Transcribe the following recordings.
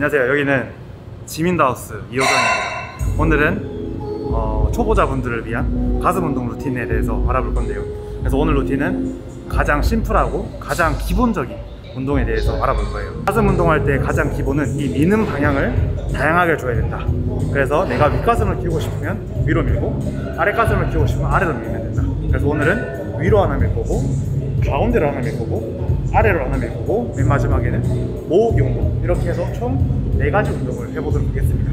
안녕하세요. 여기는 지민다우스 이호정입니다. 오늘은 어, 초보자분들을 위한 가슴 운동 루틴에 대해서 알아볼 건데요. 그래서 오늘 루틴은 가장 심플하고 가장 기본적인 운동에 대해서 알아볼 거예요. 가슴 운동할 때 가장 기본은 이 미는 방향을 다양하게 줘야 된다. 그래서 내가 윗가슴을 키우고 싶으면 위로 밀고 아랫가슴을 키우고 싶으면 아래로 밀면 된다. 그래서 오늘은 위로 하나 밀 거고 가운데로 하나 밀 거고 아래로 하나 밀 거고 맨 마지막에는 모으기 운동 이렇게 해서 총 네 가지 운동을 해보도록 하겠습니다.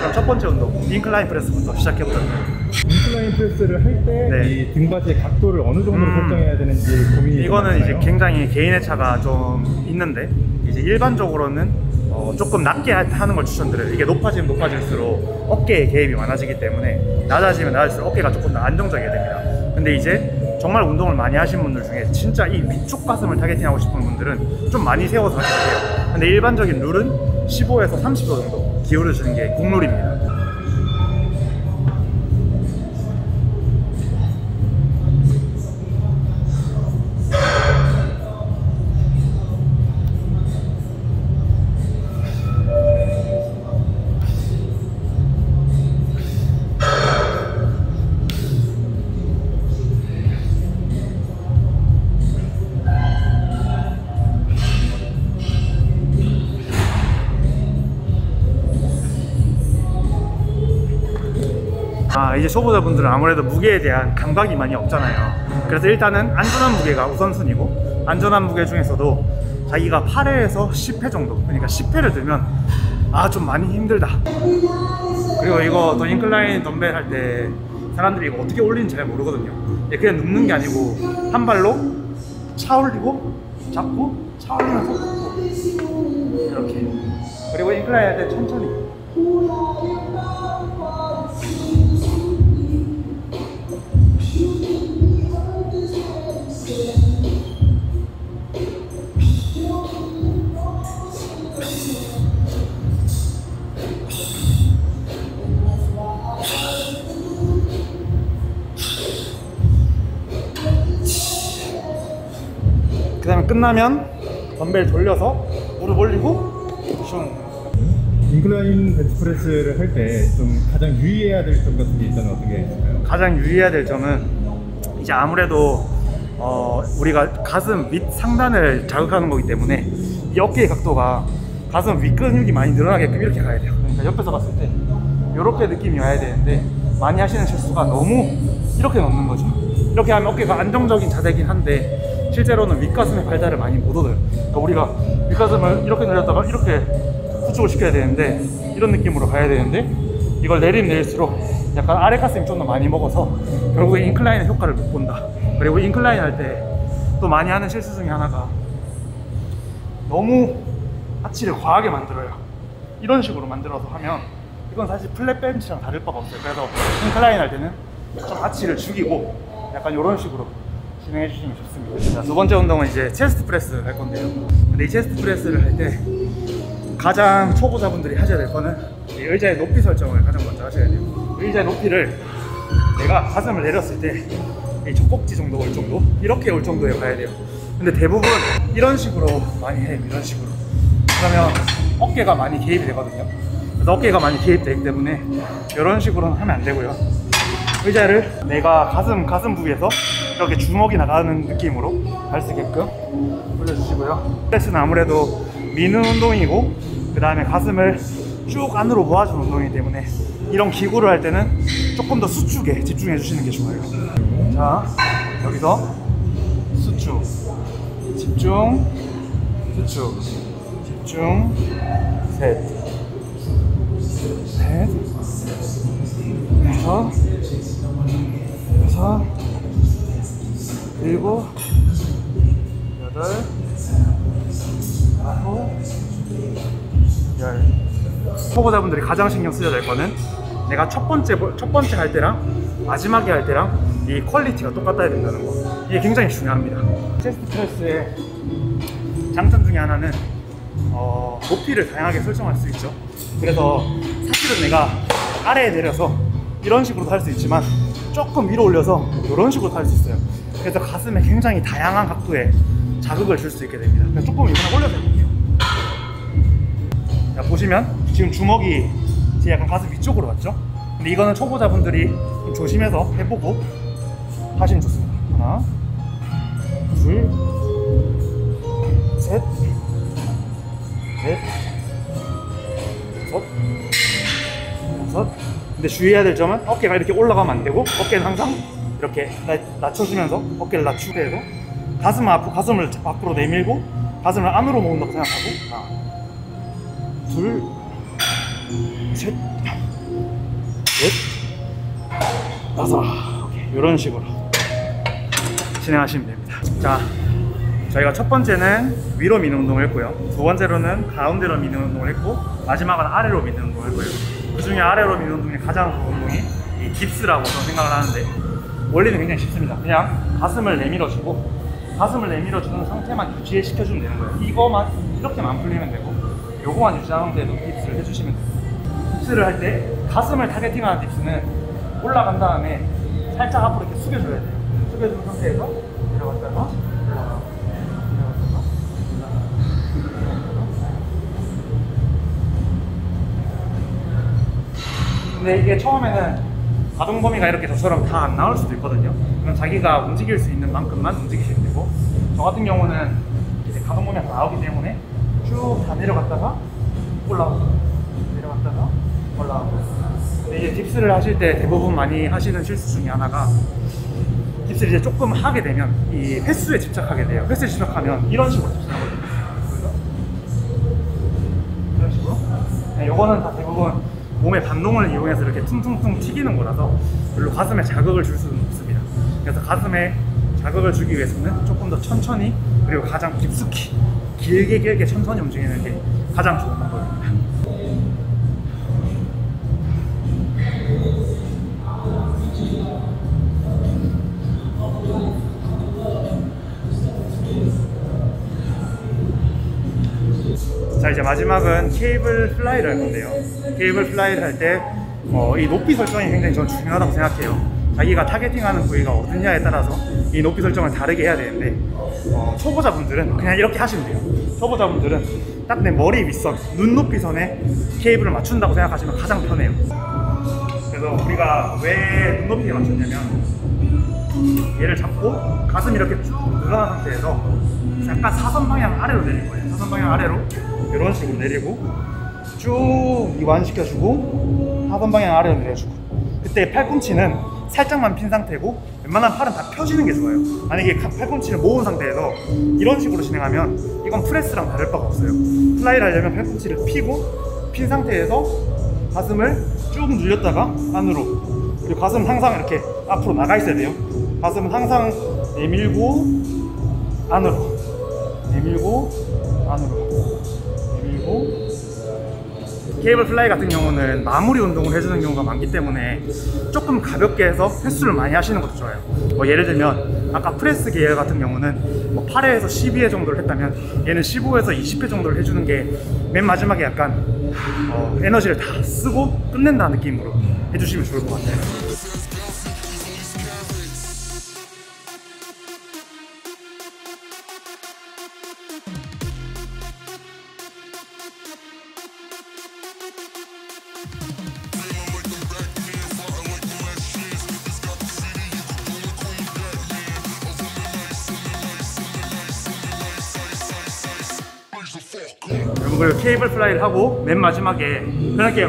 그럼 첫 번째 운동 incline 프레스부터 시작해보도록 하겠습니다. incline 프레스를 할때 네. 이 등받이의 각도를 어느 정도로 음. 설정해야 되는지 고민이 좀 이거는 이제. 굉장히 개인의 차가 좀 있는데 이제 일반적으로는 어, 조금 낮게 하- 하는 걸 추천드려요. 이게 높아지면 높아질수록 어깨에 개입이 많아지기 때문에 낮아지면 낮아질수록 어깨가 조금 더 안정적이 됩니다. 근데 이제 정말 운동을 많이 하신 분들 중에 진짜 이 위쪽 가슴을 타겟팅하고 싶은 분들은 좀 많이 세워서 돼요. 근데 일반적인 룰은 15에서 30도 정도 기울여주는 게 국룰입니다. 아 이제 초보자분들은 아무래도 무게에 대한 감각이 많이 없잖아요. 그래서 일단은 안전한 무게가 우선순위고 안전한 무게 중에서도 자기가 8회에서 10회 정도 그러니까 10회를 들면 아 좀 많이 힘들다. 그리고 이거 또 인클라인 덤벨 할 때 사람들이 이거 어떻게 올리는지 잘 모르거든요. 그냥 눕는 게 아니고 한 발로 차 올리고 잡고 차 올리면서 눕고. 이렇게. 그리고 인클라인 할 때 천천히 그 다음에 끝나면 덤벨 돌려서 무릎 올리고 슝 인클라인 벤치프레스를 할 때 좀 가장 유의해야 될 점 같은 게 있다면 어떤 게 있을까요? 가장 유의해야 될 점은 이제 아무래도 어, 우리가 가슴 밑 상단을 자극하는 거기 때문에 이 어깨의 각도가 가슴 윗 근육이 많이 늘어나게끔 이렇게 가야 돼요. 그러니까 옆에서 봤을 때 이렇게 느낌이 와야 되는데 많이 하시는 실수가 너무 이렇게 넣는 거죠. 이렇게 하면 어깨가 안정적인 자세긴 한데 실제로는 윗가슴에 발달을 많이 못 얻어요. 그러니까 우리가 윗가슴을 이렇게 늘렸다가 이렇게 수축을 시켜야 되는데 이런 느낌으로 가야 되는데 이걸 내리면 내릴수록 약간 아래 가슴이 좀 더 많이 먹어서 결국에 인클라인의 효과를 못 본다. 그리고 인클라인 할 때 또 많이 하는 실수 중에 하나가 너무 하치를 과하게 만들어요. 이런 식으로 만들어서 하면 이건 사실 플랫 벤치랑 다를 바가 없어요. 그래서 incline 할 때는 좀 아치를 죽이고 약간 이런 식으로 진행해 주시면 좋습니다. 자, 두 번째 운동은 이제 chest 프레스 할 건데요. 근데 이 chest 프레스를 할 때 가장 초보자분들이 하셔야 될 거는 이 의자의 높이 설정을 가장 먼저 하셔야 돼요. 의자의 높이를 내가 가슴을 내렸을 때 이 젖꼭지 정도 올 정도 이렇게 올 정도에 가야 돼요. 근데 대부분 이런 식으로 많이 해요. 이런 식으로. 그러면 어깨가 많이 개입이 되거든요. 그래서 어깨가 많이 개입되기 때문에 이런 식으로는 하면 안 되고요. 의자를 내가 가슴 가슴 부위에서 이렇게 주먹이 나가는 느낌으로 할수 있게끔 올려주시고요. 프레스는 아무래도 미는 운동이고 그 다음에 가슴을 쭉 안으로 모아주는 운동이기 때문에 이런 기구를 할 때는 조금 더 수축에 집중해 주시는 게 좋아요. 자 여기서 수축, 집중, 수축, 집중, 셋, 셋, 여섯, 여섯, 일곱, 여덟, 아홉, 열. 초보자분들이 가장 신경 쓰셔야 될 거는 내가 첫 번째 첫 번째 할 때랑 마지막에 할 때랑 이 quality가 똑같아야 된다는 거. 이게 굉장히 중요합니다. 체스트 프레스의 장점 중에 하나는 어, 높이를 다양하게 설정할 수 있죠. 그래서 사실은 내가 아래에 내려서 이런 식으로도 할수 있지만 조금 위로 올려서 이런 식으로도 할수 있어요. 그래서 가슴에 굉장히 다양한 각도의 자극을 줄 수 있게 됩니다. 조금 이번에 올려서 해볼게요. 자, 보시면 지금 주먹이 제 약간 가슴 위쪽으로 왔죠? 근데 이거는 초보자분들이 좀 조심해서 해보고 하시면 좋습니다. 하나, 둘, 셋, 넷, 다섯, 여섯. 근데 주의해야 될 점은 어깨가 이렇게 올라가면 안 되고 어깨는 항상 이렇게 나- 낮춰주면서 어깨를 낮추게 해서 가슴 앞 가슴을 앞으로 내밀고 가슴을 안으로 모은다고 생각하고 하나, 둘, 셋, 넷, 다섯. 오케이. 이런 식으로 진행하시면 됩니다. 자, 저희가 첫 번째는 위로 미는 운동을 했고요. 두 번째로는 가운데로 미는 운동을 했고, 마지막은 아래로 미는 운동을 했고요. 그 중에 아래로 미는 운동이 가장 좋은 운동이 이 깁스라고 저는 생각을 하는데, 원리는 굉장히 쉽습니다. 그냥 가슴을 내밀어주고, 가슴을 내밀어주는 상태만 유지시켜주면 되는 거예요. 이거만, 이렇게만 풀리면 되고, 요거만 유지한 상태에서 깁스를 해주시면 돼요. 딥스를 할 때 가슴을 타겟팅하는 딥스는 올라간 다음에 살짝 앞으로 이렇게 숙여줘야 돼요. 숙여준 상태에서 내려갔다가 올라가고 근데 이게 처음에는 가동 범위가 이렇게 저처럼 다 안 나올 수도 있거든요. 그럼 자기가 움직일 수 있는 만큼만 움직이시면 되고 저 같은 경우는 이제 가동 범위가 나오기 때문에 쭉 다 내려갔다가 올라오고 내려갔다가 올라오고 근데 이제 딥스를 하실 때 대부분 많이 하시는 실수 중에 하나가 딥스를 이제 조금 하게 되면 이 횟수에 집착하게 돼요. 횟수에 집착하면 이런 식으로. 그래서 이런 식으로. 네, 요거는 다 반동을 이용해서 이렇게 퉁퉁퉁 튀기는 거라서 별로 가슴에 자극을 줄 수는 없습니다. 그래서 가슴에 자극을 주기 위해서는 조금 더 천천히 그리고 가장 깊숙이 길게 길게 천천히 움직이는 게 가장 좋은 방법 마지막은 케이블 플라이를 할 건데요. 케이블 플라이를 할때 어, 이 높이 설정이 굉장히 저는 중요하다고 생각해요. 자기가 타겟팅하는 부위가 어디냐에 따라서 이 높이 설정을 다르게 해야 되는데 어, 초보자분들은 그냥 이렇게 하시면 돼요. 초보자분들은 딱 내 머리 윗선, 눈높이 선에 케이블을 맞춘다고 생각하시면 가장 편해요. 그래서 우리가 왜 눈높이에 맞췄냐면 얘를 잡고 가슴이 이렇게 쭉 늘어난 상태에서 약간 사선 방향 아래로 내릴 거예요. 사선 방향 아래로 이런 식으로 내리고 쭉 이완시켜주고 사선 방향 아래로 내려주고 그때 팔꿈치는 살짝만 핀 상태고 웬만한 팔은 다 펴지는 게 좋아요. 만약에 가- 팔꿈치를 모은 상태에서 이런 식으로 진행하면 이건 프레스랑 다를 바가 없어요. 플라이를 하려면 팔꿈치를 피고 핀 상태에서 가슴을 쭉 늘렸다가 안으로 그리고 가슴은 항상 이렇게 앞으로 나가 있어야 돼요. 가슴은 항상 내밀고 안으로 내밀고 안으로 내밀고 케이블 플라이 같은 경우는 마무리 운동을 해주는 경우가 많기 때문에 조금 가볍게 해서 횟수를 많이 하시는 것도 좋아요. 뭐 예를 들면 아까 프레스 계열 같은 경우는 뭐 8회에서 12회 정도를 했다면 얘는 15에서 20회 정도를 해주는 게 맨 마지막에 약간 어, 에너지를 다 쓰고 끝낸다는 느낌으로 해주시면 좋을 것 같아요. 여러분 케이블 플라이를 하고 맨 마지막에 그렇게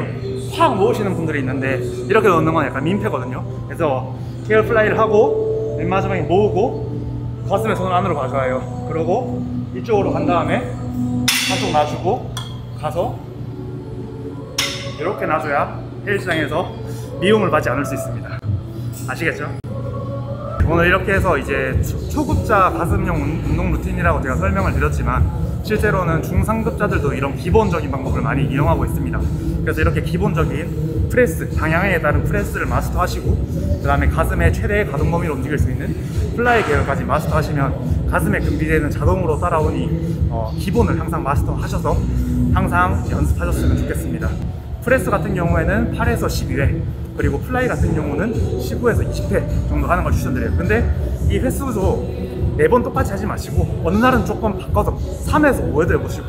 확 모으시는 분들이 있는데 이렇게 넣는 건 약간 민폐거든요. 그래서 케이블 플라이를 하고 맨 마지막에 모으고 가슴에 손을 안으로 가져와요. 그러고 이쪽으로 간 다음에 한쪽 놔주고 가서 이렇게 놔줘야 헬스장에서 미움을 받지 않을 수 있습니다. 아시겠죠? 오늘 이렇게 해서 이제 초- 초급자 가슴용 운- 운동 루틴이라고 제가 설명을 드렸지만 실제로는 중상급자들도 이런 기본적인 방법을 많이 이용하고 있습니다. 그래서 이렇게 기본적인 프레스, 방향에 따른 프레스를 마스터하시고 그 다음에 가슴의 최대의 가동 범위로 움직일 수 있는 플라이 계열까지 마스터하시면 가슴에 근비대는 자동으로 따라오니 어, 기본을 항상 마스터하셔서 항상 연습하셨으면 좋겠습니다. 프레스 같은 경우에는 8에서 12회 그리고 플라이 같은 경우는 15에서 20회 정도 하는 걸 추천드려요. 근데 이 횟수도 매번 똑같이 하지 마시고 어느 날은 조금 바꿔서 3에서 5회도 해보시고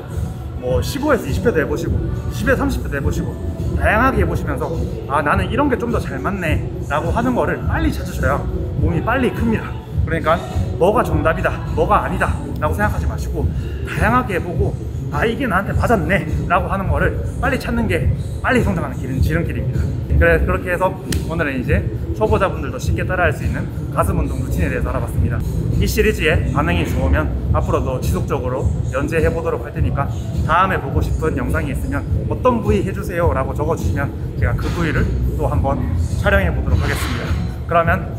뭐뭐 15에서 20회도 해보시고 10에서 30회도 해보시고 다양하게 해보시면서 아 나는 이런 게 좀 더 잘 맞네 라고 하는 거를 빨리 찾으셔야 몸이 빨리 큽니다. 그러니까 뭐가 정답이다 뭐가 아니다 라고 생각하지 마시고 다양하게 해보고 아 이게 나한테 맞았네. 라고 하는 거를 빨리 찾는 게 빨리 성장하는 길은 지름길입니다. 그래 그렇게 해서 오늘은 이제 초보자분들도 쉽게 따라할 수 있는 가슴 운동 루틴에 대해서 알아봤습니다. 이 시리즈에 반응이 좋으면 앞으로도 지속적으로 연재해 보도록 할 테니까 다음에 보고 싶은 영상이 있으면 어떤 부위 해주세요? 라고 적어주시면 제가 그 부위를 또 한번 촬영해 보도록 하겠습니다. 그러면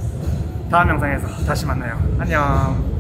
다음 영상에서 다시 만나요. 안녕